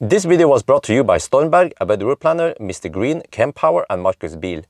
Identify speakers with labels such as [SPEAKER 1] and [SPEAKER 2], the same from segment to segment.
[SPEAKER 1] This video was brought to you by Stormberg, Abed Planner, MisterGreen, Kempower and Marcus Bil.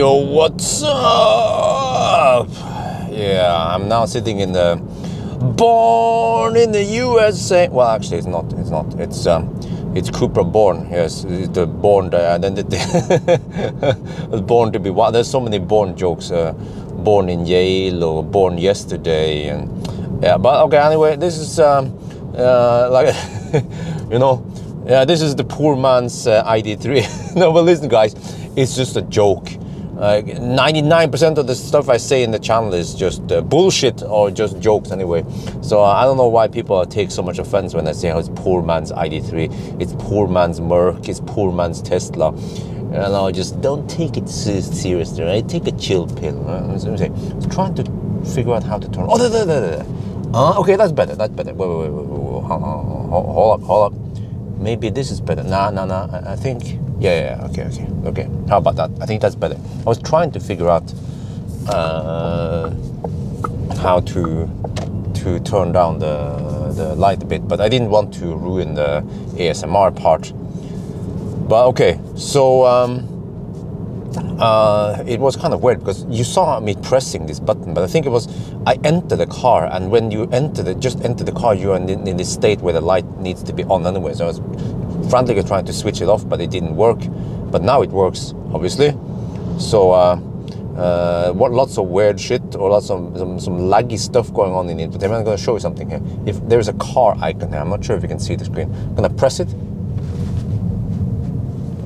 [SPEAKER 1] Yo, what's up? Yeah, I'm now sitting in the born in the USA. Well, actually, it's not. It's not. It's um, it's Cupra Born. Yes, it's the born identity. born to be one. There's so many born jokes. Uh, born in Yale or born yesterday, and yeah. But okay. Anyway, this is um, uh, like you know, yeah. This is the poor man's uh, ID3. no, but listen, guys, it's just a joke. 99% of the stuff I say in the channel is just uh, bullshit or just jokes anyway. So uh, I don't know why people take so much offense when I say how it's poor man's ID3, it's poor man's Merc, it's poor man's Tesla. You know, just don't take it seriously, right? Take a chill pill. Right? I'm trying to figure out how to turn. Oh, da, da, da. Uh, okay, that's better. That's better. Wait, wait, wait, wait, wait. Hold, hold, hold up, hold up. Maybe this is better. Nah, nah, nah. I, I think yeah, yeah, okay, okay, okay. How about that? I think that's better. I was trying to figure out uh, how to to turn down the the light a bit, but I didn't want to ruin the ASMR part. But okay, so um, uh, it was kind of weird because you saw me pressing this button, but I think it was I entered the car, and when you enter the just enter the car, you are in, in this state where the light needs to be on anyway. So I was frantically trying to switch it off, but it didn't work. But now it works, obviously. So. Uh, uh, what lots of weird shit or lots of some, some laggy stuff going on in it. But I'm going to show you something here. If there's a car icon here, I'm not sure if you can see the screen. I'm going to press it.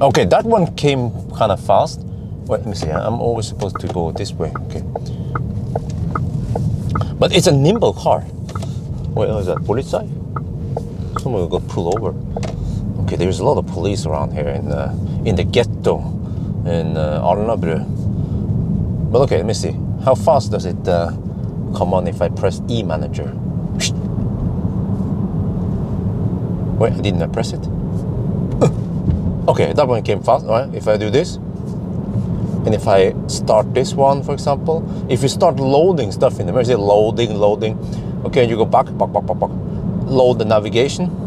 [SPEAKER 1] Okay, that one came kind of fast. Wait, let me see. I'm always supposed to go this way. Okay. But it's a nimble car. Wait, is that? Polizei? Someone got pulled over. Okay, there's a lot of police around here in the, in the ghetto in uh, Alnabru. But okay, let me see. How fast does it uh, come on if I press E manager? Wait, didn't I press it. okay, that one came fast. Right, if I do this, and if I start this one, for example, if you start loading stuff in the say loading, loading, okay, you go back, back, back, back, back, load the navigation.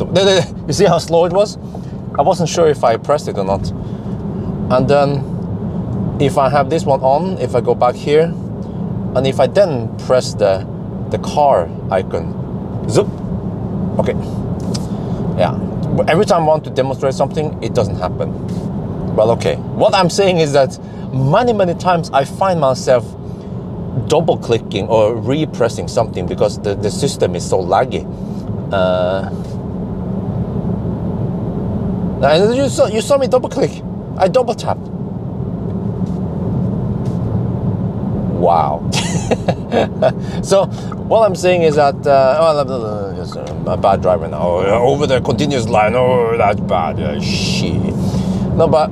[SPEAKER 1] You see how slow it was? I wasn't sure if I pressed it or not. And then if I have this one on, if I go back here, and if I then press the the car icon, zoop, okay, yeah. Every time I want to demonstrate something, it doesn't happen. Well, okay. What I'm saying is that many, many times I find myself double clicking or repressing something because the, the system is so laggy. Uh, you saw, you saw me double click. I double tap. wow. so what I'm saying is that uh, oh, just a bad driver now. Oh, over the continuous line. Oh, that's bad. Shit. No, but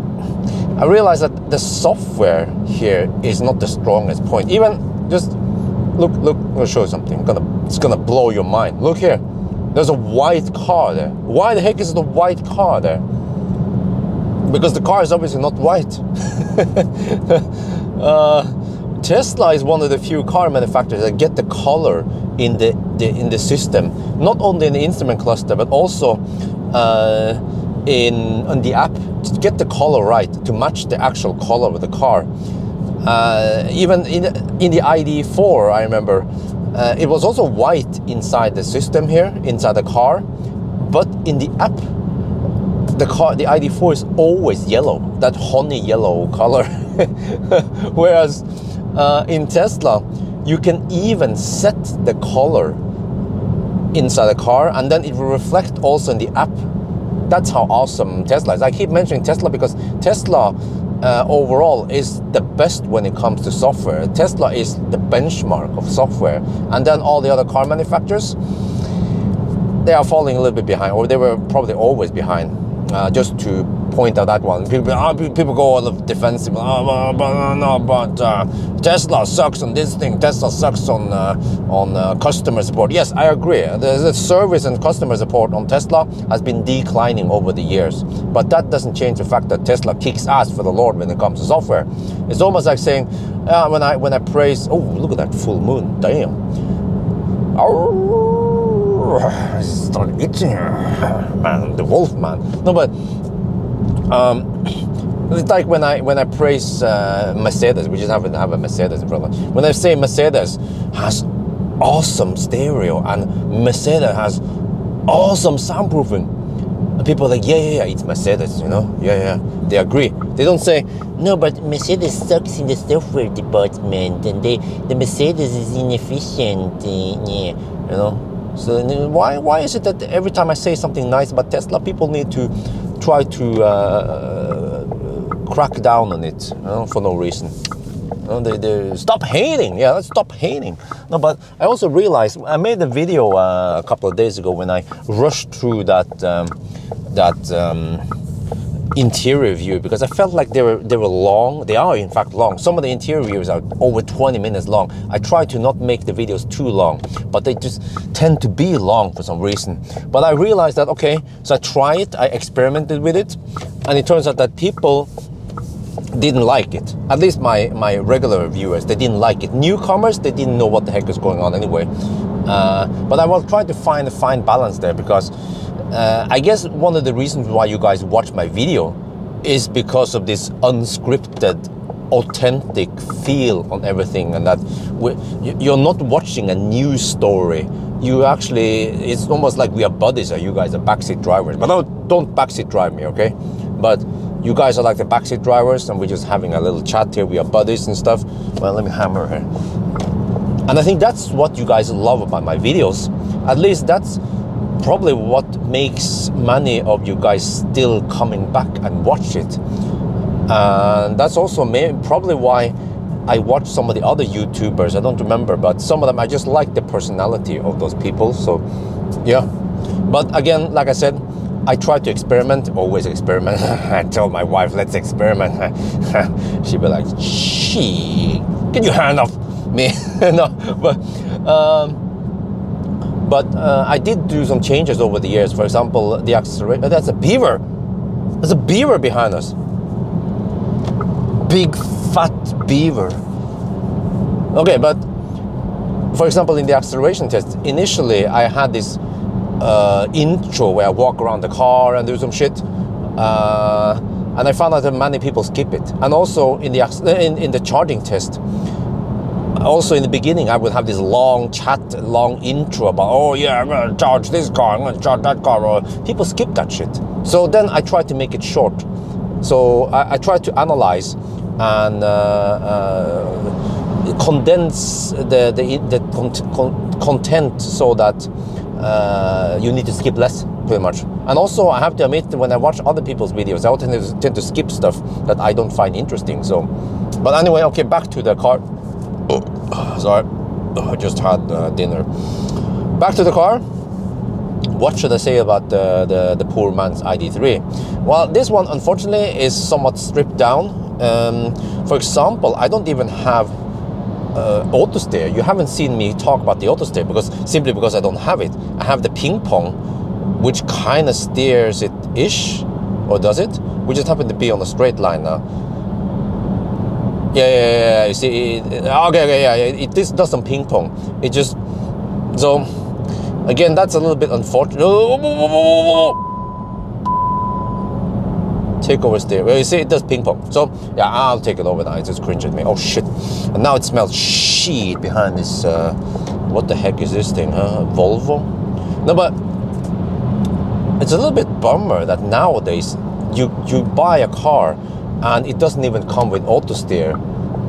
[SPEAKER 1] I realize that the software here is not the strongest point. Even just look, look. I'll show you something. Gonna, it's gonna blow your mind. Look here. There's a white car there. Why the heck is the white car there? Because the car is obviously not white. uh, Tesla is one of the few car manufacturers that get the color in the, the in the system, not only in the instrument cluster but also uh, in on the app to get the color right to match the actual color of the car. Uh, even in in the ID4, I remember uh, it was also white inside the system here, inside the car, but in the app, the car, the ID4 is always yellow, that honey yellow color, whereas uh, in Tesla, you can even set the color inside the car and then it will reflect also in the app. That's how awesome Tesla is. I keep mentioning Tesla because Tesla uh, overall is the best when it comes to software. Tesla is the benchmark of software. And then all the other car manufacturers, they are falling a little bit behind, or they were probably always behind. Uh, just to point out that one. People, uh, people go all defensive. Oh, but, no, but uh, Tesla sucks on this thing. Tesla sucks on uh, on uh, customer support. Yes, I agree. The, the, service and customer support on Tesla has been declining over the years, but that doesn't change the fact that Tesla kicks ass for the Lord when it comes to software. It's almost like saying uh, when I when I praise. Oh, look at that full moon! Damn. Oh, start itching, man. The wolf man. No, but um, it's like when I when I praise uh, Mercedes, we just happen to have a Mercedes in front of us. When I say Mercedes has awesome stereo and Mercedes has awesome soundproofing, people are like, yeah, yeah, yeah, it's Mercedes, you know, yeah, yeah. They agree. They don't say, no, but Mercedes sucks in the software department, and they the Mercedes is inefficient, uh, yeah, you know. So why why is it that every time I say something nice about Tesla, people need to try to uh, crack down on it you know, for no reason. You know, they, they stop hating. Yeah, stop hating. No, but I also realized I made a video uh, a couple of days ago when I rushed through that um, that. Um, interior view because I felt like they were they were long. They are in fact long. Some of the interior views are over 20 minutes long. I try to not make the videos too long, but they just tend to be long for some reason. But I realized that okay, so I tried it, I experimented with it, and it turns out that people didn't like it. At least my my regular viewers, they didn't like it. Newcomers, they didn't know what the heck is going on anyway. Uh, but I will try to find a fine balance there because uh, I guess one of the reasons why you guys watch my video is because of this unscripted, authentic feel on everything, and that you're not watching a news story. You actually, it's almost like we are buddies, or you guys are backseat drivers. But don't, don't backseat drive me, okay? But you guys are like the backseat drivers, and we're just having a little chat here. We are buddies and stuff. Well, let me hammer here. And I think that's what you guys love about my videos. At least that's probably what makes many of you guys still coming back and watch it. And that's also may, probably why I watch some of the other YouTubers. I don't remember, but some of them I just like the personality of those people. So, yeah. But again, like I said, I try to experiment, always experiment. I tell my wife, let's experiment. She'd be like, she, get your hand off me. no, but um, but uh, I did do some changes over the years. For example, the accelerator. That's a beaver. There's a beaver behind us. Big fat beaver. Okay, but for example, in the acceleration test, initially I had this uh, intro where I walk around the car and do some shit. Uh, and I found out that many people skip it. And also in the in, in the charging test, also in the beginning I would have this long chat, long intro about, oh yeah, I'm gonna charge this car, I'm gonna charge that car, or people skip that shit. So then I try to make it short. So I, I try to analyze and uh, uh, condense the the, the con con content so that uh, you need to skip less, pretty much. And also, I have to admit, when I watch other people's videos, I often tend to skip stuff that I don't find interesting. So, but anyway, okay, back to the car. Sorry, I just had uh, dinner. Back to the car. What should I say about the, the, the poor man's ID3? Well, this one unfortunately is somewhat stripped down. Um, for example, I don't even have uh, auto steer. You haven't seen me talk about the auto steer because simply because I don't have it. I have the ping pong, which kind of steers it ish, or does it? We just happen to be on a straight line now. Yeah, yeah, yeah. You see, it, okay, okay, yeah. It, it, this does some ping pong. It just so again, that's a little bit unfortunate. Take over steer. Well, you see, it does ping pong. So yeah, I'll take it over now. It just cringe at me. Oh shit! And now it smells shit behind this. Uh, what the heck is this thing? Huh? Volvo? No, but it's a little bit bummer that nowadays you you buy a car and it doesn't even come with auto steer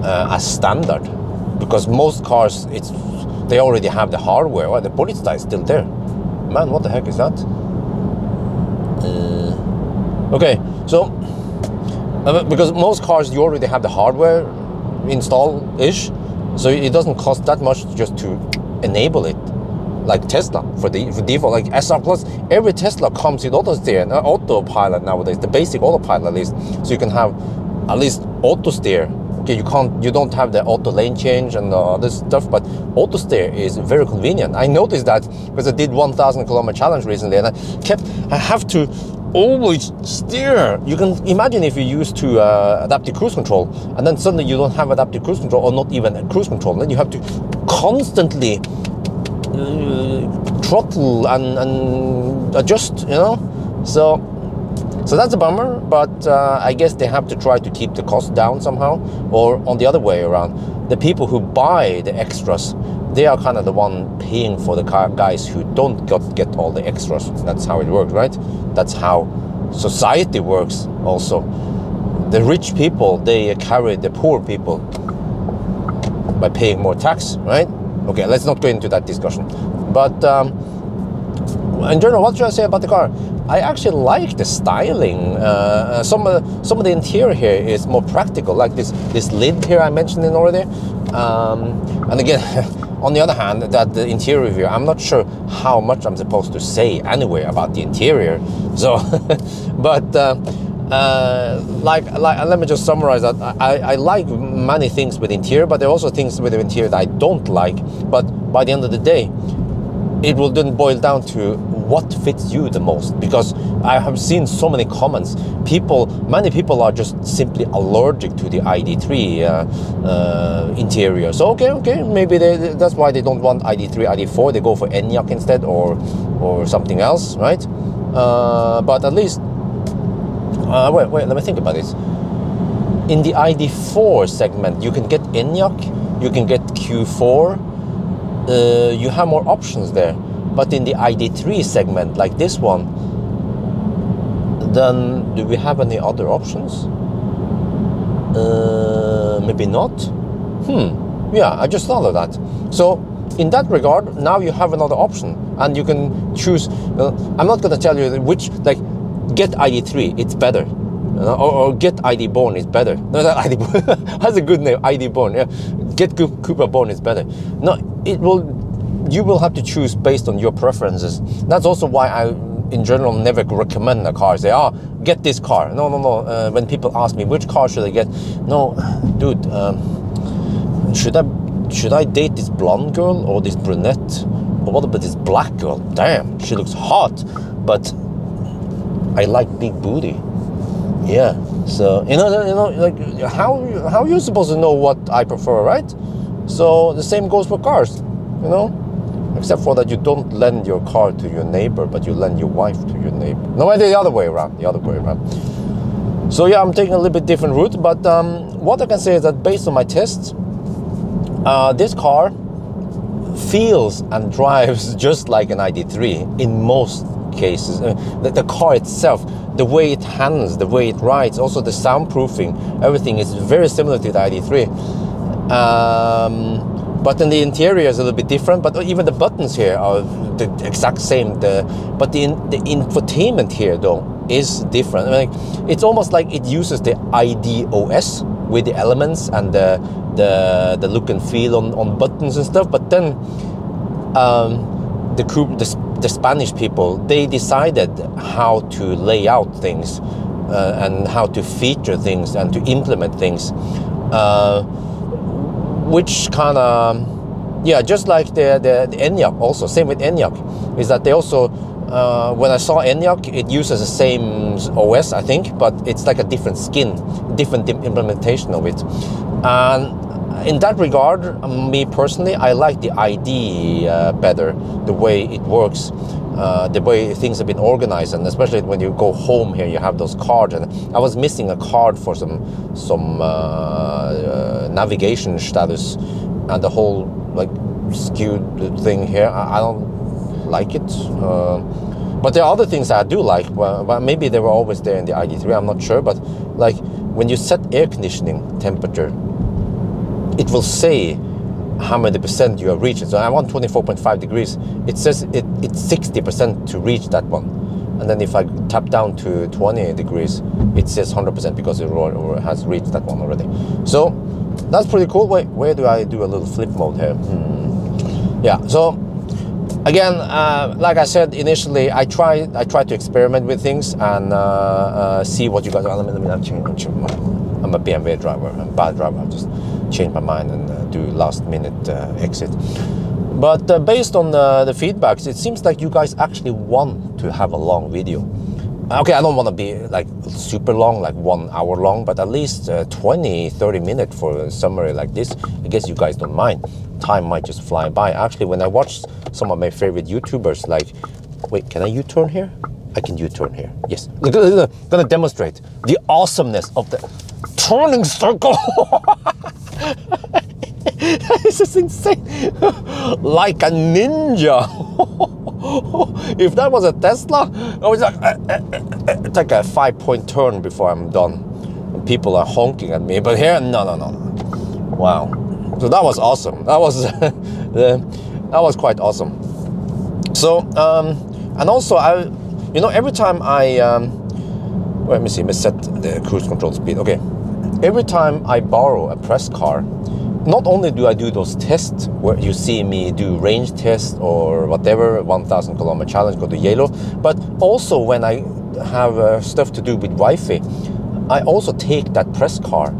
[SPEAKER 1] uh, as standard. Because most cars it's they already have the hardware. Well, the Polestar is still there. Man what the heck is that? Uh, okay so uh, because most cars you already have the hardware installed ish so it doesn't cost that much just to enable it like Tesla for the for default, like SR Plus. Every Tesla comes with auto steer and autopilot nowadays. The basic autopilot at least, so you can have at least auto steer. Okay, you can't, you don't have the auto lane change and uh, this stuff, but auto steer is very convenient. I noticed that because I did 1,000 kilometer challenge recently, and I kept, I have to always steer. You can imagine if you used to uh, adaptive cruise control, and then suddenly you don't have adaptive cruise control, or not even cruise control, then you have to constantly uh, throttle and, and adjust, you know. So, so that's a bummer. But uh, I guess they have to try to keep the cost down somehow, or on the other way around, the people who buy the extras, they are kind of the one paying for the guys who don't get, get all the extras. That's how it works, right? That's how society works. Also, the rich people they carry the poor people by paying more tax, right? Okay, let's not go into that discussion. But um, in general, what should I say about the car? I actually like the styling. Uh, some of the, some of the interior here is more practical, like this this lid here I mentioned in already. Um, and again, on the other hand, that the interior here, I'm not sure how much I'm supposed to say anyway about the interior. So, but. Uh, uh, like, like, let me just summarize that. I, I like many things with interior, but there are also things with the interior that I don't like. But by the end of the day, it will then boil down to what fits you the most because I have seen so many comments. People, many people are just simply allergic to the ID3 uh, uh, interior. So okay, okay, maybe they, that's why they don't want ID3, ID4. They go for Enyaq instead or or something else, right? Uh, but at least, uh, wait, wait, let me think about this. In the ID4 segment, you can get Enyaq, you can get Q4. Uh, you have more options there but in the ID3 segment, like this one, then do we have any other options? Uh, maybe not. Hmm. Yeah, I just thought of that. So in that regard, now you have another option, and you can choose. Uh, I'm not going to tell you which, like, get ID3, it's better. Or, or, get ID Born is better. No, that ID that's a good name. ID Born. Yeah, get Cupra Born is better. No, it will you will have to choose based on your preferences. That's also why I, in general, never recommend a car. Say, oh, get this car. No, no, no. Uh, when people ask me which car should I get, no, dude, um, should I should I date this blonde girl or this brunette? Or what about this black girl? Damn, she looks hot, but I like big booty. Yeah. So you know, you know, like how how you supposed to know what I prefer, right? So the same goes for cars. You know, Except for that you don't lend your car to your neighbor, but you lend your wife to your neighbor. No, the other way around. The other way around. So yeah, I'm taking a little bit different route, but um, what I can say is that based on my tests, uh, this car feels and drives just like an ID3 in most cases. Uh, the, the, car itself, the way it handles, the way it rides, also the soundproofing, everything is very similar to the ID3. Um, but then the interior is a little bit different. But even the buttons here are the exact same. The but the the infotainment here though is different. Mean, it's almost like it uses the IDOS with the elements and the the the look and feel on, on buttons and stuff. But then um, the, the the Spanish people they decided how to lay out things uh, and how to feature things and to implement things. Uh, which kind of yeah, just like the, the, the Enyaq also, same with Enyaq, is that they also, uh, when I saw Enyaq, it uses the same OS, I think, but it's like a different skin, different implementation of it. And in that regard, me personally, I like the ID uh, better, the way it works. Uh, the way things have been organized, and especially when you go home here, you have those cards. And I was missing a card for some some uh, uh, navigation status, and the whole like skewed thing here. I, I don't like it. Uh, but there are other things I do like. Well, well, maybe they were always there in the ID3. I'm not sure, but like when you set air conditioning temperature, it will say how many percent you have reached. So I want 24.5 degrees. It says it, it's 60% to reach that one. And then if I tap down to 20 degrees, it says 100% because it has reached that one already. So that's pretty cool. Wait, where do I do a little flip mode here? Hmm. Yeah, so again, uh, like I said initially, I try I try to experiment with things and uh, uh, see what you guys. Let me, let me, I'm a BMW driver. I'm a bad driver. I'm just change my mind and uh, do last minute uh, exit. But uh, based on the, the feedbacks, it seems like you guys actually want to have a long video. Okay, I don't want to be like super long, like one hour long, but at least uh, 20, 30 minutes for a summary like this. I guess you guys don't mind. Time might just fly by. Actually, when I watch some of my favorite YouTubers, like, wait, can I U-turn here? I can U-turn here. Yes. Look, gonna demonstrate the awesomeness of the turning circle. this is insane. like a ninja. if that was a Tesla, I was like, uh, uh, uh, take a five point turn before I'm done. And people are honking at me. But here, no, no, no. Wow. So that was awesome. That was, that was quite awesome. So, um, and also, I, you know, every time I, um, let me see, let me set the cruise control speed. Okay. Every time I borrow a press car, not only do I do those tests where you see me do range tests or whatever, 1000 kilometer challenge, go to yellow, but also when I have uh, stuff to do with Wi-Fi, I also take that press car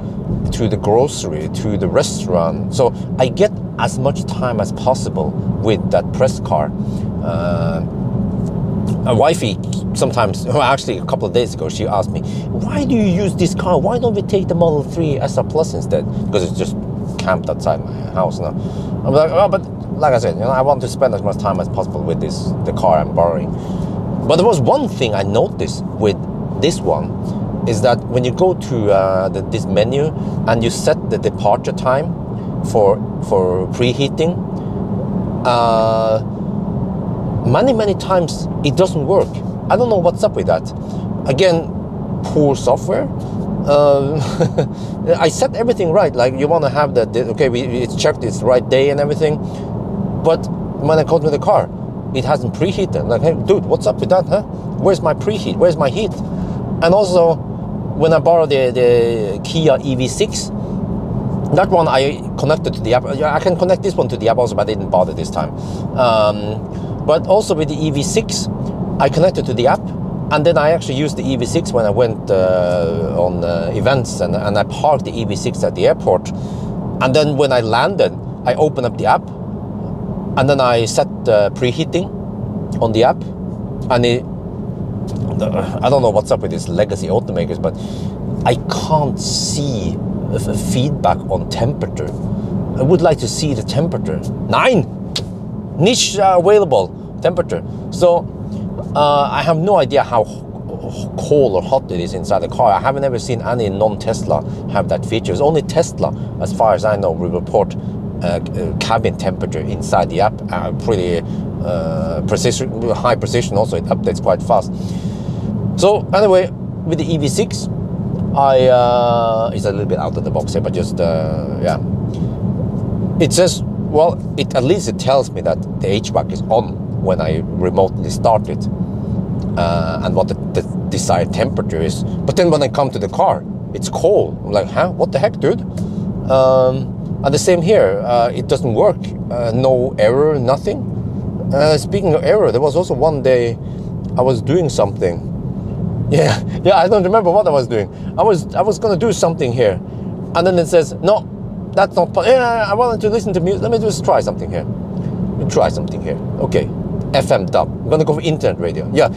[SPEAKER 1] to the grocery, to the restaurant. So I get as much time as possible with that press car. Uh, a wifey sometimes, well, actually a couple of days ago, she asked me, why do you use this car? Why don't we take the Model 3 SR Plus instead? Because it's just camped outside my house now. I'm like, oh, but like I said, you know, I want to spend as much time as possible with this, the car I'm borrowing. But there was one thing I noticed with this one is that when you go to uh, the, this menu and you set the departure time for for preheating, uh, many many times it doesn't work. I don't know what's up with that. Again, poor software. Uh, I set everything right. Like you want to have that. Okay, we, it's checked. It's right day and everything. But when I come to the car, it hasn't preheated. Like, hey, dude, what's up with that? Huh? Where's my preheat? Where's my heat? And also, when I borrowed the, the Kia EV6, that one I connected to the app. I can connect this one to the app also, but I didn't bother this time. Um, but also with the EV6, I connected to the app, and then I actually used the EV6 when I went uh, on uh, events, and, and I parked the EV6 at the airport. And then when I landed, I opened up the app, and then I set uh, preheating on the app, and it I don't know what's up with these legacy automakers, but I can't see feedback on temperature. I would like to see the temperature. Nine! Niche uh, available temperature. So uh, I have no idea how cold or hot it is inside the car. I haven't ever seen any non-Tesla have that feature. It's only Tesla, as far as I know, will report uh, cabin temperature inside the app. Uh, pretty uh, precision, high precision. Also, it updates quite fast. So anyway, with the EV6, I uh, it's a little bit out of the box here, but just uh, yeah. It says, well, it at least it tells me that the HVAC is on when I remotely start it, uh, and what the, the, desired temperature is. But then when I come to the car, it's cold. I'm like, huh? What the heck, dude? Um, and the same here. Uh, it doesn't work. Uh, no error, nothing. Uh, speaking of error, there was also one day I was doing something yeah, yeah, I don't remember what I was doing. I was I was gonna do something here, and then it says no, that's not. Yeah, I wanted to listen to music. Let me just try something here. Let me try something here. Okay, FM DAB. I'm gonna go for internet radio. Yeah,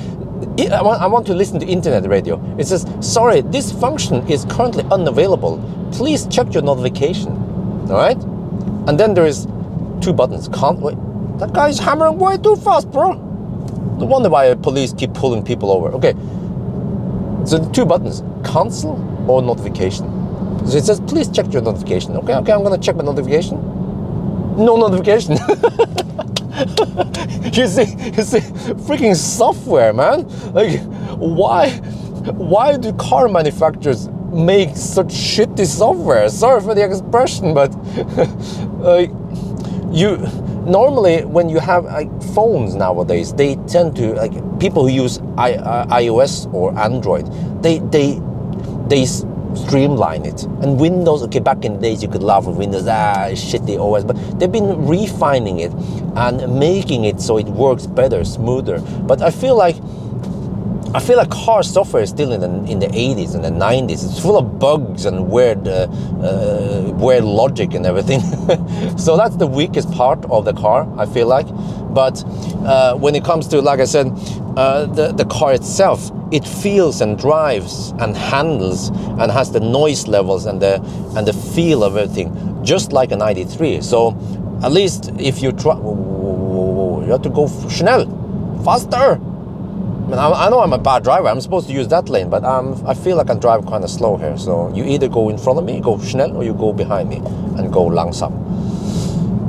[SPEAKER 1] I want, I want to listen to internet radio. It says sorry, this function is currently unavailable. Please check your notification. All right, and then there is two buttons. Can't wait. That guy's hammering way too fast, bro. No wonder why police keep pulling people over. Okay, so two buttons, cancel or notification. So it says, please check your notification. Okay, okay, I'm gonna check my notification. No notification. you see, you see, freaking software, man. Like, why, why do car manufacturers make such shitty software? Sorry for the expression, but uh, you normally when you have like phones nowadays they tend to like people who use I, uh, ios or android they they they streamline it and windows okay back in the days you could laugh at windows ah shitty os but they've been refining it and making it so it works better smoother but i feel like I feel like car software is still in the in the 80s and the 90s. It's full of bugs and weird uh, uh, weird logic and everything. so that's the weakest part of the car. I feel like, but uh, when it comes to like I said, uh, the the car itself, it feels and drives and handles and has the noise levels and the and the feel of everything just like an ID3. So at least if you try, you have to go schnell faster I, I know I'm a bad driver. I'm supposed to use that lane, but um, I feel like I'm driving kind of slow here. So you either go in front of me, go schnell, or you go behind me and go langsam.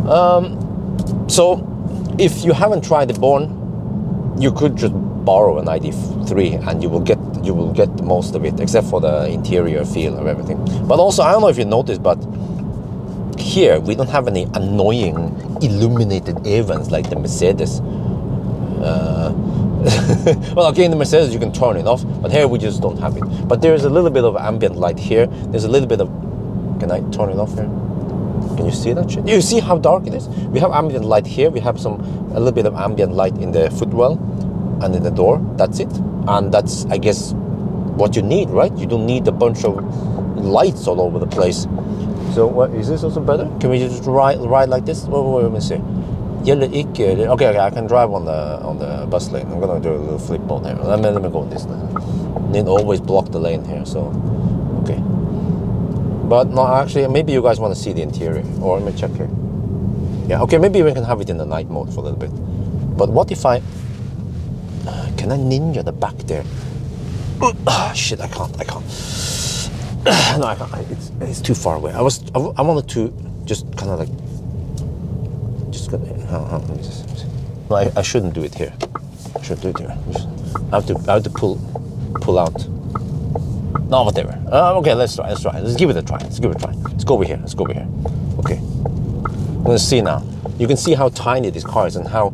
[SPEAKER 1] Um, so if you haven't tried the Born, you could just borrow an ID3 and you will get you will get most of it, except for the interior feel of everything. But also, I don't know if you noticed, but here we don't have any annoying illuminated air vents like the Mercedes. Uh, well, okay, in the Mercedes you can turn it off, but here we just don't have it. But there is a little bit of ambient light here. There's a little bit of. Can I turn it off here? Can you see that shit? You see how dark it is? We have ambient light here. We have some a little bit of ambient light in the footwell and in the door. That's it. And that's I guess what you need, right? You don't need a bunch of lights all over the place. So what is this also better? Can we just ride ride like this? Wait, wait, let me see. Okay, okay, I can drive on the on the bus lane. I'm gonna do a little flip mode here. Let me let me go on this lane. Need always block the lane here, so. But no, actually, maybe you guys want to see the interior, or let me check here. Yeah, okay, maybe we can have it in the night mode for a little bit. But what if I can I ninja the back there? Oh, shit, I can't. I can't. no, I can't. It's, it's too far away. I was. I, wanted to just kind of like. Just gonna. Uh, uh, let me just, no, I, I shouldn't do it here. I should do it here. I have to. I have to pull, pull out. No, whatever. Uh, okay, let's try. Let's try. Let's give it a try. Let's give it a try. Let's go over here. Let's go over here. Okay. Let's see now. You can see how tiny this car is and how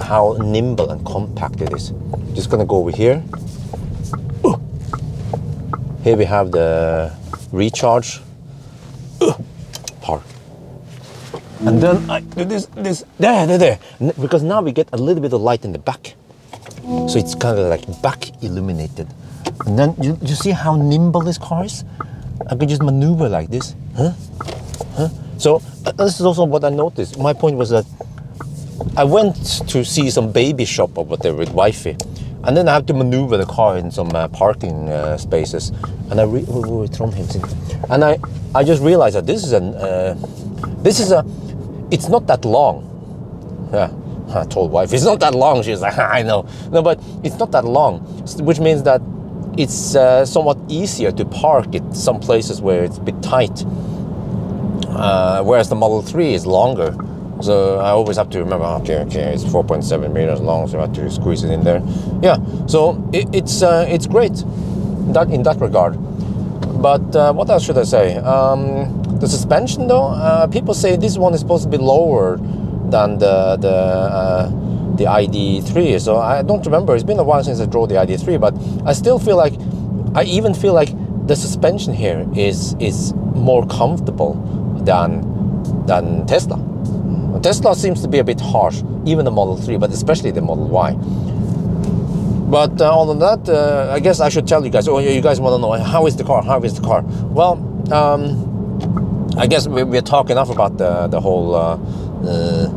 [SPEAKER 1] how nimble and compact it is. Just gonna go over here. Ooh. Here we have the recharge. Ooh. Park. And then I do this, this, there, there, there. Because now we get a little bit of light in the back. So it's kind of like back illuminated. And then you, you see how nimble this car is? I can just maneuver like this. Huh? Huh? So uh, this is also what I noticed. My point was that I went to see some baby shop or whatever with wifey, and then I have to maneuver the car in some uh, parking uh, spaces. And I re- and I I just realized that this is an uh, this is a it's not that long. Yeah, I told wife it's not that long. She's like, I know, no, but it's not that long, which means that it's uh, somewhat easier to park it some places where it's a bit tight. Uh, whereas the Model 3 is longer. So I always have to remember, okay, okay, it's 4.7 meters long, so I have to squeeze it in there. Yeah, so it, it's uh, it's great that in that regard. But uh, what else should I say? Um, the suspension, though, uh, people say this one is supposed to be lower than the the uh, the ID3. So I don't remember. It's been a while since I drove the ID3, but I still feel like I even feel like the suspension here is is more comfortable than than Tesla. Tesla seems to be a bit harsh, even the Model 3, but especially the Model Y. But uh, other than that, uh, I guess I should tell you guys. Oh, you guys want to know how is the car? How is the car? Well, um, I guess we, we're talking enough about the the whole uh, uh,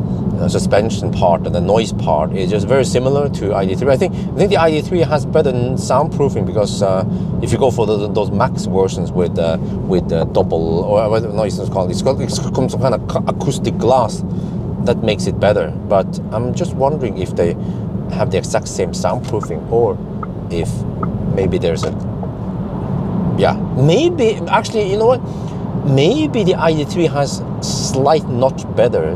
[SPEAKER 1] suspension part and the noise part. is just very similar to ID3. I think I think the ID3 has better soundproofing because uh, if you go for the, those max versions with uh, with uh, double or what no, it's not called. It's called it's some kind of acoustic glass that makes it better. But I'm just wondering if they have the exact same soundproofing or if maybe there's a yeah maybe actually you know what maybe the ID3 has slight notch better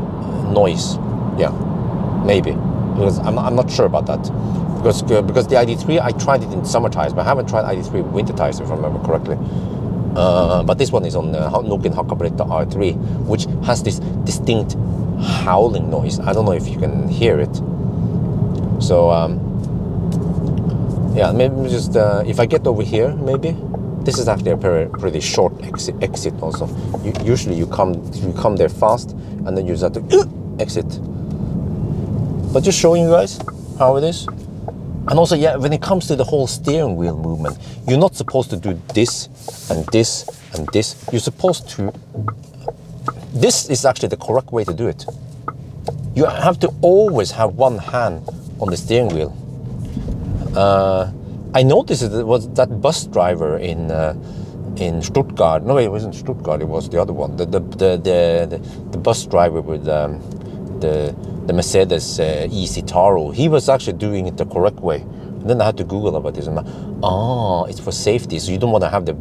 [SPEAKER 1] noise yeah maybe because I'm, I'm not sure about that because uh, because the ID3 I tried it in summer tires but I haven't tried ID3 winter tires if I remember correctly uh, but this one is on uh, Nokian Hakkapeliitta R3 which has this distinct howling noise I don't know if you can hear it so um, yeah, maybe just uh, if I get over here, maybe this is actually a pretty, pretty short exit. Exit also. You, usually you come you come there fast, and then you just have to exit. But just showing you guys how it is. And also, yeah, when it comes to the whole steering wheel movement, you're not supposed to do this and this and this. You're supposed to. This is actually the correct way to do it. You have to always have one hand on the steering wheel. Uh, I noticed it was that bus driver in uh, in Stuttgart. No, it wasn't Stuttgart. It was the other one. The the the the, the, bus driver with um, the the Mercedes uh, E Citaro. He was actually doing it the correct way. And then I had to Google about this. And I, oh, it's for safety. So you don't want to have the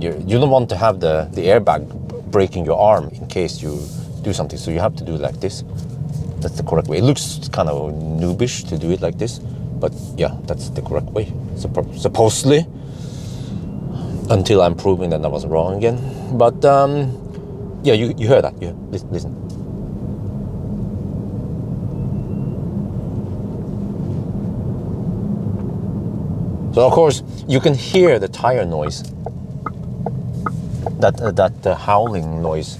[SPEAKER 1] you, you don't want to have the the airbag breaking your arm in case you do something. So you have to do it like this. That's the correct way. It looks kind of noobish to do it like this, but yeah, that's the correct way. Suppo- supposedly, until I'm proving that I was wrong again. But um, yeah, you, you heard that. Yeah, listen. listen. So of course you can hear the tire noise. That uh, that uh, howling noise.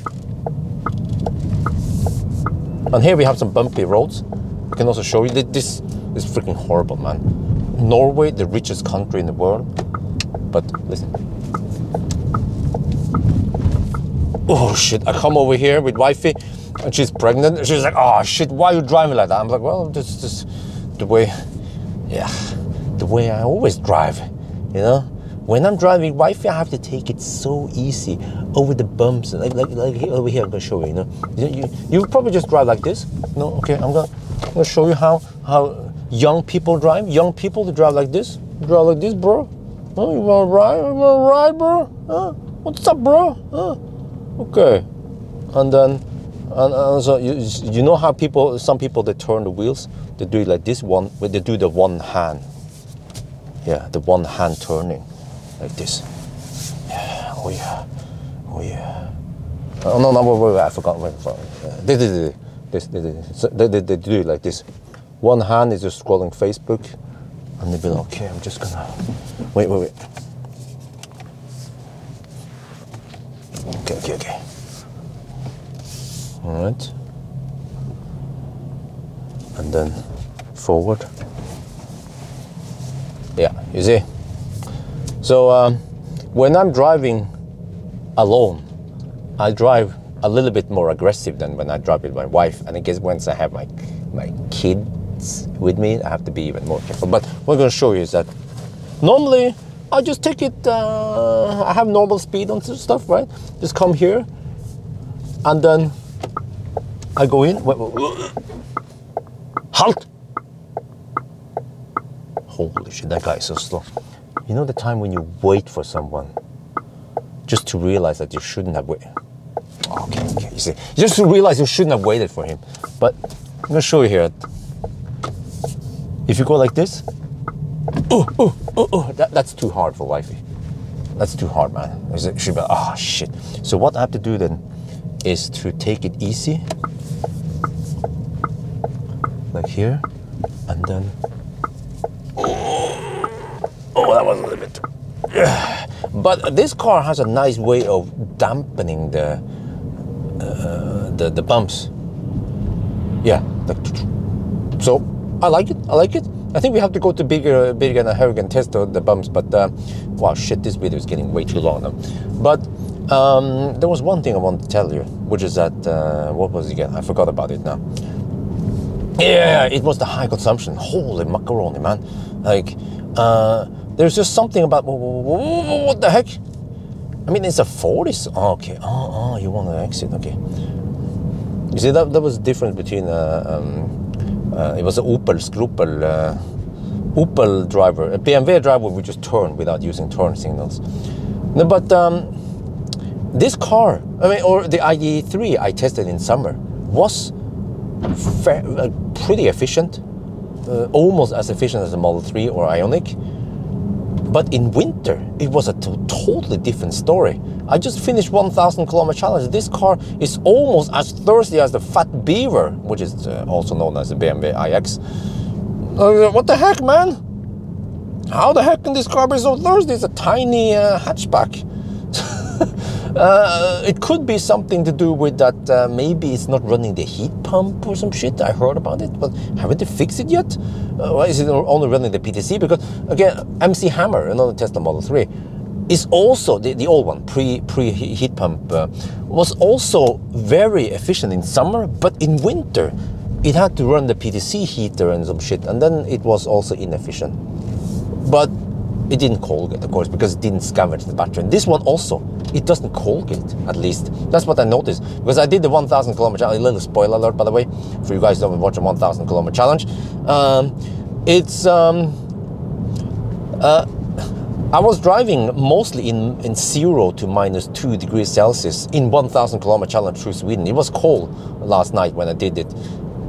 [SPEAKER 1] And here we have some bumpy roads. I can also show you that this is freaking horrible, man. Norway, the richest country in the world. But listen. Oh shit, I come over here with wifey and she's pregnant. She's like, oh shit, why are you driving like that? I'm like, well, this is the way, yeah, the way I always drive, you know. When I'm driving wifey, I have to take it so easy over the bumps, like like, like over here. I'm gonna show you. You know, you, you, you probably just drive like this. No, okay, I'm gonna I'm gonna show you how how young people drive. Young people they drive like this. Drive like this, bro. Oh, you wanna ride? You wanna ride, bro? Huh? What's up, bro? Huh? Okay. And then, and, and so you, you know how people, some people they turn the wheels, they do it like this one, they do the one hand. Yeah, the one hand turning, like this. Yeah. Oh yeah. Oh yeah. Oh no, no, wait, wait, I forgot. Wait, wait, wait. This, this, this, this, this. So they, they, they do it like this. One hand is just scrolling Facebook, and they be like, okay, I'm just gonna wait, wait, wait. Okay, okay, okay. All right. And then forward. Yeah, you see. So um, when I'm driving alone, I drive a little bit more aggressive than when I drive with my wife. And I guess once I have my my kids with me, I have to be even more careful. But what I'm going to show you is that normally I just take it. Uh, I have normal speed on stuff, right? Just come here, and then I go in. Wait, wait, halt! Holy shit, that guy is so slow. You know the time when you wait for someone just to realize that you shouldn't have waited. Okay, okay, you see, just to realize you shouldn't have waited for him. But I'm gonna show you here. If you go like this, oh, oh, oh, oh, that, that's too hard for wifey. That's too hard, man. She'll be like, oh shit. So what I have to do then is to take it easy, like here, and then. Oh, that was a little bit. But this car has a nice way of dampening the uh, the, the bumps. Yeah. So I like it. I like it. I think we have to go to bigger, bigger and and test the, the bumps. But uh, wow, shit, this video is getting way too long now. But um, there was one thing I wanted to tell you, which is that uh, what was it again? I forgot about it now. Yeah, it was the high consumption. Holy macaroni, man! Like, uh, there's just something about what the heck. I mean, it's a 40s. Oh, okay. Oh, oh, you want to exit? Okay. You see, that, that was the difference between uh, um, uh, it was an Opel Skrupel uh, Opel driver, a BMW driver would just turn without using turn signals. No, but um, this car, I mean, or the ID3 I tested in summer was uh, pretty efficient, uh, almost as efficient as the Model 3 or Ioniq but in winter, it was a totally different story. I just finished 1,000 kilometer challenge. This car is almost as thirsty as the Fat Beaver, which is uh, also known as the BMW iX. Uh, what the heck, man? How the heck can this car be so thirsty? It's a tiny uh, hatchback. Uh, it could be something to do with that uh, maybe it's not running the heat pump or some shit. I heard about it, but haven't they fixed it yet? Uh, why is it only running the PTC? Because again, MC Hammer, another Tesla Model 3, is also the, the old one, pre pre heat pump, uh, was also very efficient in summer, but in winter it had to run the PTC heater and some shit, and then it was also inefficient. But it didn't Coldgate, of course, because it didn't scavenge the battery. And this one also, it doesn't Coldgate, at least. That's what I noticed. Because I did the 1,000 kilometer challenge, a little spoiler alert, by the way, for you guys who haven't watched a 1,000 kilometer challenge. Um, it's, um, uh, I was driving mostly in, in zero to minus two degrees Celsius in 1,000 kilometer challenge through Sweden. It was cold last night when I did it.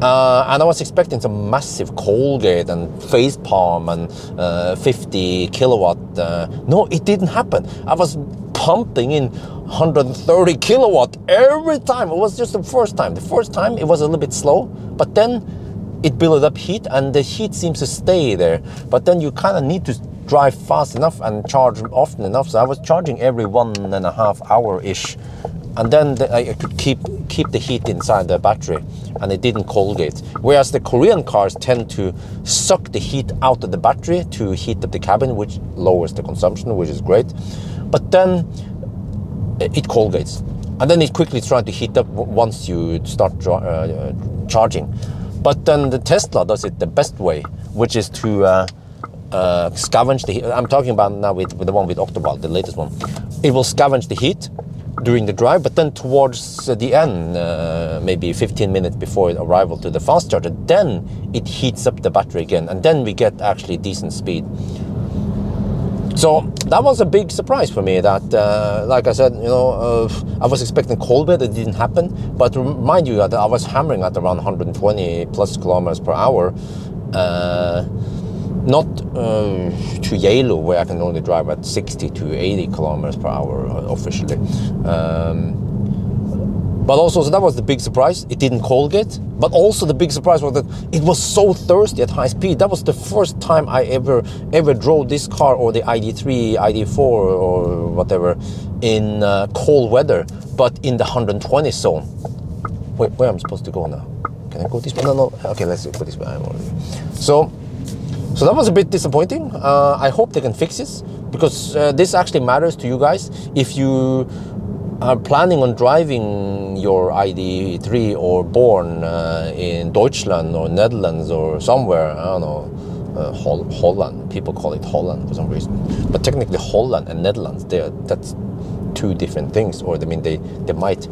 [SPEAKER 1] Uh, and I was expecting some massive Coldgate and face palm and uh, 50 kilowatt. Uh, no, it didn't happen. I was pumping in 130 kilowatt every time. It was just the first time. The first time it was a little bit slow, but then it built up heat and the heat seems to stay there. But then you kind of need to drive fast enough and charge often enough. So I was charging every one and a half hour ish and then the, could keep keep the heat inside the battery and it didn't Coldgate. Whereas the Korean cars tend to suck the heat out of the battery to heat up the cabin, which lowers the consumption, which is great. But then it Coldgates. and then it quickly tries to heat up once you start uh, charging. But then the Tesla does it the best way, which is to uh, uh, scavenge the heat. I'm talking about now with, with the one with Octovalve, the latest one. It will scavenge the heat during the drive, but then towards the end, uh, maybe 15 minutes before arrival to the fast charger, then it heats up the battery again, and then we get actually decent speed. So that was a big surprise for me. That, uh, like I said, you know, uh, I was expecting cold weather. It didn't happen. But remind you that I was hammering at around 120 plus kilometers per hour. Uh, not uh, to Geilo, where I can only drive at 60 to 80 kilometers per hour uh, officially. Um, but also, so that was the big surprise. It didn't Coldgate. But also the big surprise was that it was so thirsty at high speed. That was the first time I ever ever drove this car or the ID3, ID4 or whatever in uh, cold weather, but in the 120 zone. Wait, where am I supposed to go now? Can I go this way? No, no. Okay, let's go this way. So so that was a bit disappointing. Uh, I hope they can fix this because uh, this actually matters to you guys. If you are planning on driving your ID3 or born uh, in Deutschland or Netherlands or somewhere, I don't know, uh, Hol Holland. People call it Holland for some reason, but technically Holland and Netherlands, they that's two different things. Or I mean, they they might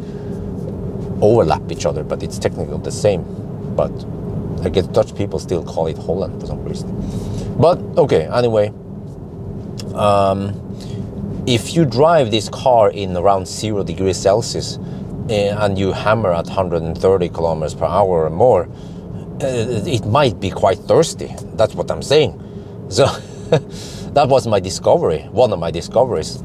[SPEAKER 1] overlap each other, but it's technically the same. But I guess Dutch people still call it Holland for some reason. But okay, anyway. Um, if you drive this car in around zero degrees Celsius eh, and you hammer at 130 kilometers per hour or more, uh, it might be quite thirsty. That's what I'm saying. So that was my discovery, one of my discoveries.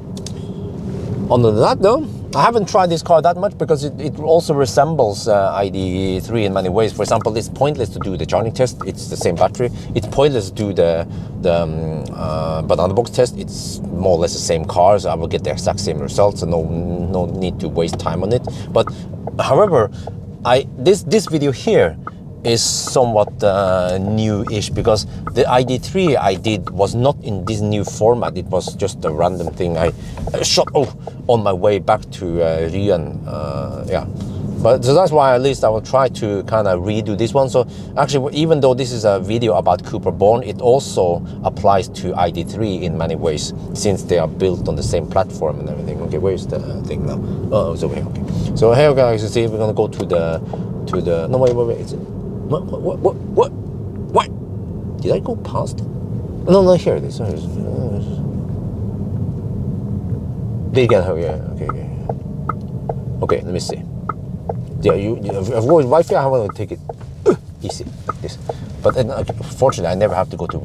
[SPEAKER 1] Than that, though, I haven't tried this car that much because it, it also resembles uh, ID3 in many ways. For example, it's pointless to do the charging test. It's the same battery. It's pointless to do the, the um, uh, banana box test. It's more or less the same car, so I will get the exact same results. So no, no need to waste time on it. But however, I this this video here is somewhat uh, new-ish because the ID3 I did was not in this new format. It was just a random thing I shot oh, on my way back to uh, Ryen. Uh, yeah, but so that's why at least I will try to kind of redo this one. So actually, even though this is a video about Cupra Born, it also applies to ID3 in many ways since they are built on the same platform and everything. Okay, where's the thing now? Oh, it's over here. Okay. So here, guys, you see, we're gonna go to the to the. No, wait, wait, wait. It's, what, what, what, what, what? Did I go past? No, no, here it is. Did again, oh, yeah, okay, okay. Okay, let me see. Yeah, you, you got Wi-Fi, I want to take it easy, this. But okay, fortunately, I never have to go to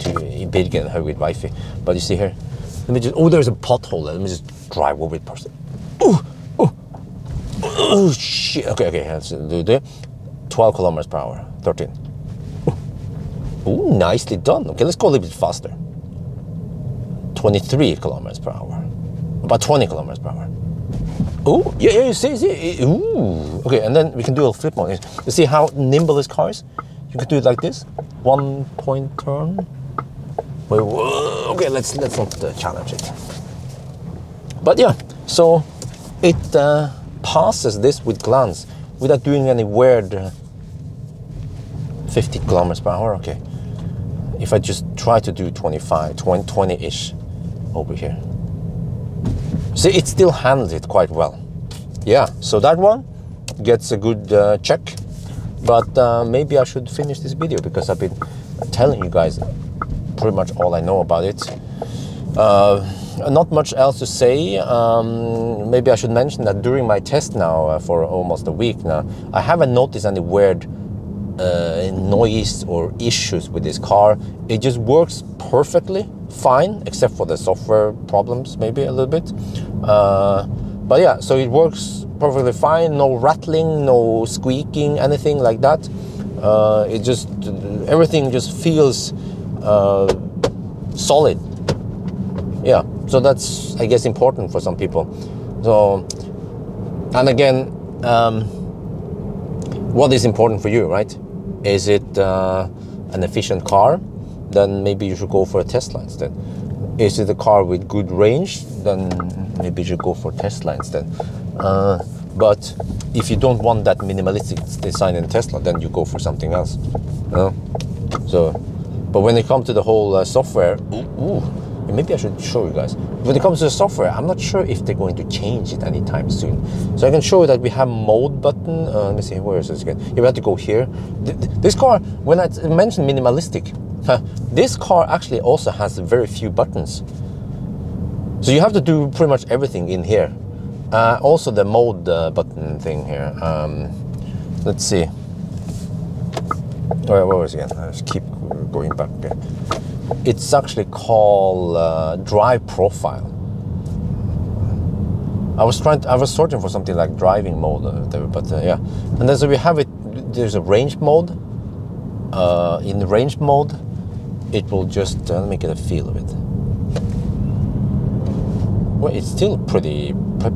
[SPEAKER 1] to Bergen with Wi-Fi. But you see here, let me just, oh, there's a pothole. Let me just drive over it first. Oh, oh, oh, shit. Okay, okay, let's do that. 12 kilometers per hour, 13. Ooh, nicely done. Okay, let's go a little bit faster. 23 kilometers per hour. About 20 kilometers per hour. Ooh, yeah, yeah, you see, see, ooh. Okay, and then we can do a flip mode. You see how nimble this car is? You can do it like this. One point turn. Wait, okay, let's let's not uh, challenge it. But yeah, so it uh, passes this with glance without doing any weird uh, 50 kilometers per hour. Okay. If I just try to do 25, 20 ish over here. See, it still handles it quite well. Yeah, so that one gets a good uh, check. But uh, maybe I should finish this video because I've been telling you guys pretty much all I know about it. Uh, not much else to say. Um, maybe I should mention that during my test now uh, for almost a week now, I haven't noticed any weird uh, noise or issues with this car. It just works perfectly fine, except for the software problems, maybe a little bit. Uh, but yeah, so it works perfectly fine. No rattling, no squeaking, anything like that. Uh, it just everything just feels uh, solid. Yeah, so that's I guess important for some people. So, and again, um, what is important for you, right? Is it uh, an efficient car? Then maybe you should go for a Tesla instead. Is it a car with good range? Then maybe you should go for Tesla instead. Uh, but if you don't want that minimalistic design in Tesla, then you go for something else. You know? So, but when it comes to the whole uh, software, ooh, ooh, maybe I should show you guys. When it comes to the software, I'm not sure if they're going to change it anytime soon. So I can show you that we have mode button. Uh, let me see, where is this again? You have to go here. This car, when I mentioned minimalistic, this car actually also has very few buttons. So you have to do pretty much everything in here. Uh, also the mode uh, button thing here. Um, let's see. Oh, where was it again? I just keep going back there. It's actually called uh, Drive Profile. I was trying. To, I was searching for something like driving mode, uh, but uh, yeah. And then so we have it. There's a range mode. Uh, in the range mode, it will just let me get a feel of it. Well, it's still pretty. Pre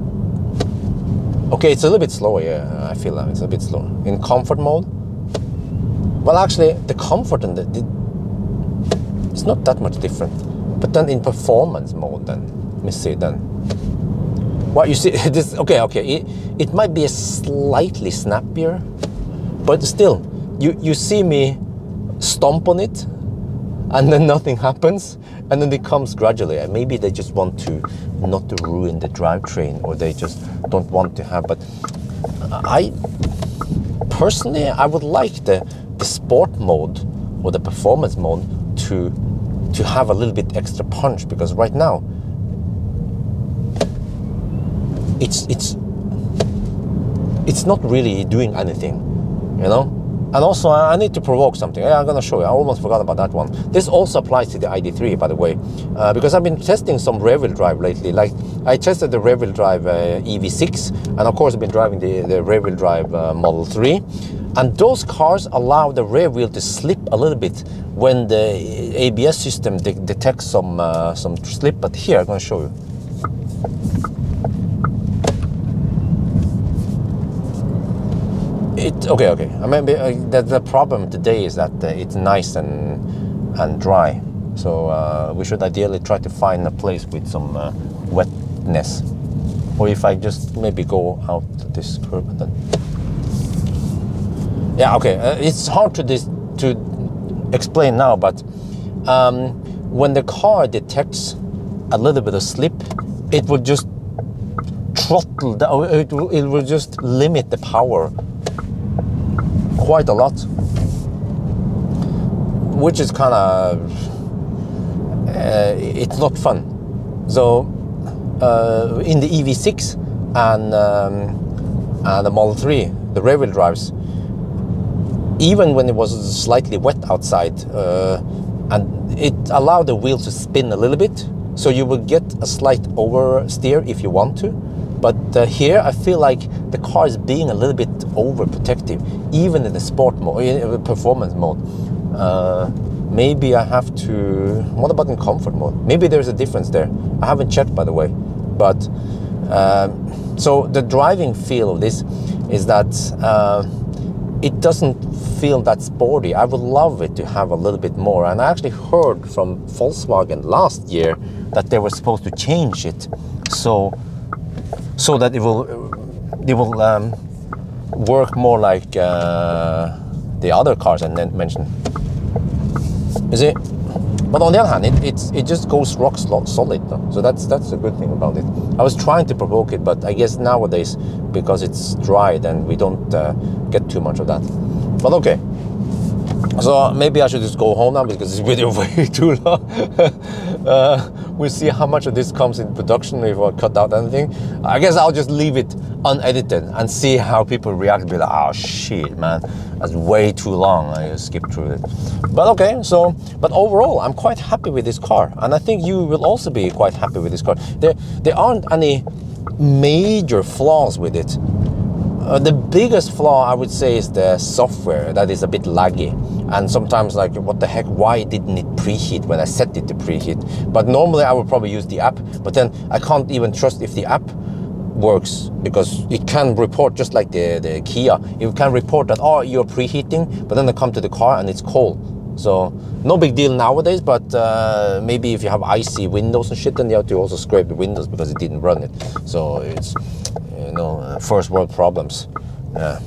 [SPEAKER 1] okay, it's a little bit slower. Yeah, I feel that it's a bit slower. In comfort mode, well, actually, the comfort and the, the it's not that much different. But then in performance mode, then let me see then. What you see this? Okay, okay. It it might be a slightly snappier, but still, you you see me stomp on it and then nothing happens and then it comes gradually and maybe they just want to not to ruin the drivetrain or they just don't want to have but i personally i would like the the sport mode or the performance mode to to have a little bit extra punch because right now it's it's it's not really doing anything you know and also, I need to provoke something. I'm gonna show you. I almost forgot about that one. This also applies to the ID3, by the way, uh, because I've been testing some rear-wheel drive lately. Like I tested the rear-wheel drive uh, EV6, and of course I've been driving the, the rear-wheel drive uh, Model 3. And those cars allow the rear wheel to slip a little bit when the ABS system de detects some uh, some slip. But here, I'm gonna show you. It okay, okay. I mean, uh, the, the problem today is that uh, it's nice and and dry. So uh, we should ideally try to find a place with some uh, wetness. Or if I just maybe go out this curve and then. Yeah, okay. Uh, it's hard to to explain now, but um, when the car detects a little bit of slip, it will just throttle. The, it, will, it will just limit the power quite a lot, which is kind of uh, it's not fun. So uh, in the EV6 and um, and the Model 3, the rear-wheel drives, even when it was slightly wet outside, uh, and it allowed the wheel to spin a little bit, so you will get a slight oversteer if you want to but uh, here I feel like the car is being a little bit overprotective, even in the sport mode, in the performance mode. Uh, maybe I have to. What about in comfort mode? Maybe there's a difference there. I haven't checked, by the way. But um, so the driving feel of this is that uh, it doesn't feel that sporty. I would love it to have a little bit more. And I actually heard from Volkswagen last year that they were supposed to change it. So so that it will it will um, work more like uh, the other cars I mentioned. Is see, but on the other hand, it it's, it just goes rock solid. So that's that's a good thing about it. I was trying to provoke it, but I guess nowadays because it's dry, then we don't uh, get too much of that. But okay. So maybe I should just go home now because this video way too long. uh, we'll see how much of this comes in production if I cut out anything. I guess I'll just leave it unedited and see how people react. Be like, oh shit, man, that's way too long. I skip through it. But okay, so but overall, I'm quite happy with this car, and I think you will also be quite happy with this car. There, there aren't any major flaws with it. Uh, the biggest flaw I would say is the software that is a bit laggy and sometimes like what the heck why didn't it preheat when I set it to preheat but normally I would probably use the app but then I can't even trust if the app works because it can report just like the, the Kia it can report that oh you're preheating but then I come to the car and it's cold so no big deal nowadays but uh, maybe if you have icy windows and shit then you have to also scrape the windows because it didn't run it so it's you know, uh, first world problems. Yeah.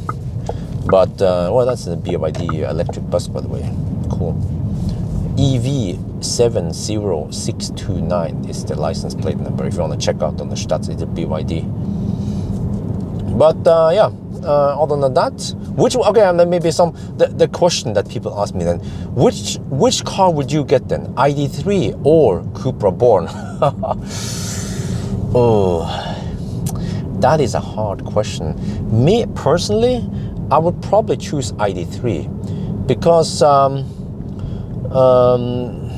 [SPEAKER 1] But, uh, well, that's the BYD electric bus, by the way. Cool. EV70629 is the license plate number. If you want to check out on the stats, it's a BYD. But uh, yeah, uh, other than that, which okay, and then maybe some the, the question that people ask me then, which which car would you get then, ID3 or Cupra Born? oh, that is a hard question. Me personally, I would probably choose ID3 because um, um,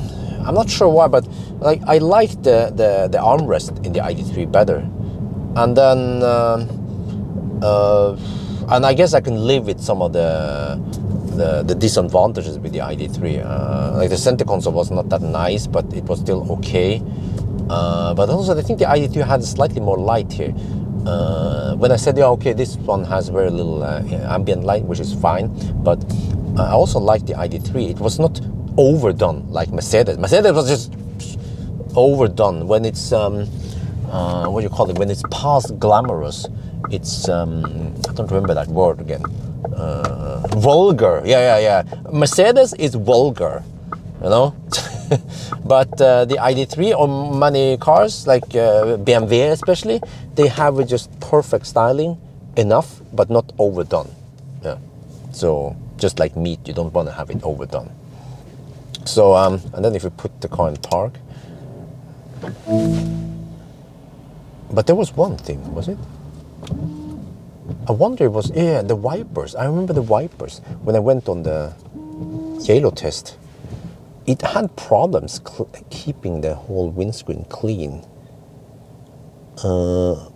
[SPEAKER 1] I'm not sure why, but like I like the, the, the armrest in the ID3 better, and then uh, uh, and I guess I can live with some of the the, the disadvantages with the ID3. Uh, like the center console was not that nice, but it was still okay. Uh, but also, I think the ID3 had slightly more light here. Uh, when I said, yeah, okay, this one has very little uh, ambient light, which is fine, but I also like the ID3. It was not overdone like Mercedes. Mercedes was just overdone when it's um, uh, what do you call it? When it's past glamorous, it's um, I don't remember that word again. Uh, vulgar. Yeah, yeah, yeah. Mercedes is vulgar, you know. but uh, the ID3 or many cars like uh, BMW especially, they have just perfect styling, enough but not overdone. Yeah. So just like meat, you don't want to have it overdone. So um, and then if you put the car in park. But there was one thing, was it? I wonder it was yeah the wipers. I remember the wipers when I went on the yellow test. It had problems keeping the whole windscreen clean. Uh,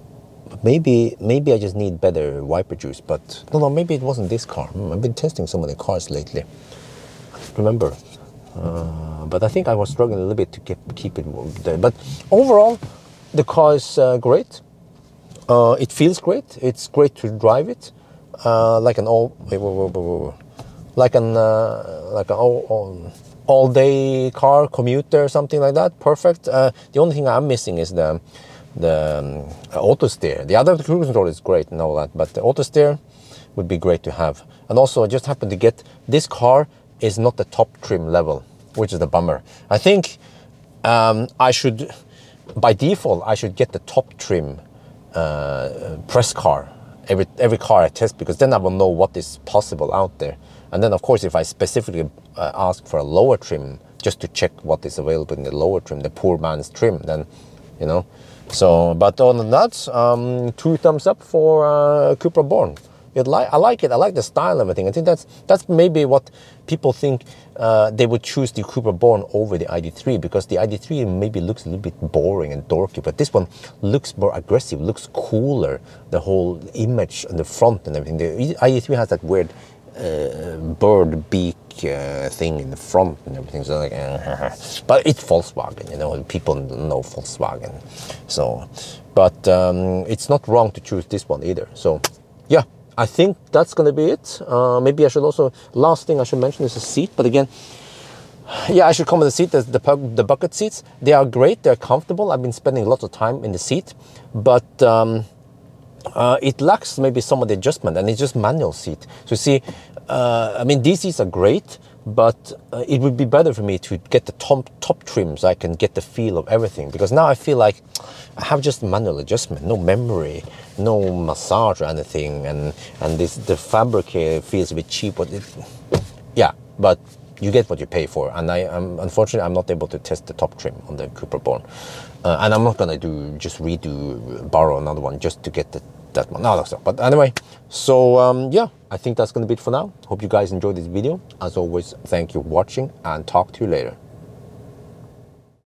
[SPEAKER 1] maybe maybe I just need better wiper juice. But no, no, maybe it wasn't this car. Hmm, I've been testing some of the cars lately. Remember, uh, but I think I was struggling a little bit to keep keep it there. But overall, the car is uh, great. Uh, it feels great. It's great to drive it, uh, like an wait, like an uh, like an all, all, day car commuter, something like that. Perfect. Uh, the only thing I'm missing is the the um, auto steer. The other cruise control is great and all that, but the auto steer would be great to have. And also, I just happened to get this car is not the top trim level, which is the bummer. I think um, I should, by default, I should get the top trim uh, press car every every car I test because then I will know what is possible out there. And then of course, if I specifically uh, ask for a lower trim just to check what is available in the lower trim, the poor man's trim, then you know. So, but than that, um, two thumbs up for uh, Cupra Born. Li- I like it. I like the style and everything. I think that's that's maybe what people think uh, they would choose the Cupra Born over the ID3 because the ID3 maybe looks a little bit boring and dorky, but this one looks more aggressive, looks cooler. The whole image on the front and everything. The ID3 has that weird uh, bird beak uh, thing in the front and everything. So like, uh, but it's Volkswagen, you know. People know Volkswagen, so. But um, it's not wrong to choose this one either. So, yeah. I think that's to be it. Uh, maybe I should also, last thing I should mention is the seat. But again, yeah, I should comment the seat, the, the, the, bucket seats. They are great, they're comfortable. I've been spending lots of time in the seat, but um, uh, it lacks maybe some of the adjustment and it's just manual seat. So see, uh, I mean, these seats are great, but uh, it would be better for me to get the top, top trim so I can get the feel of everything because now I feel like I have just manual adjustment, no memory, no massage or anything, and and this the fabric here feels a bit cheap. But it, yeah, but you get what you pay for. And I am unfortunately I'm not able to test the top trim on the Cupra Born, uh, and I'm not gonna do just redo borrow another one just to get the that one. No, that's not. But anyway, so um, yeah, I think that's gonna be it for now. Hope you guys enjoyed this video. As always, thank you for watching, and talk to you later.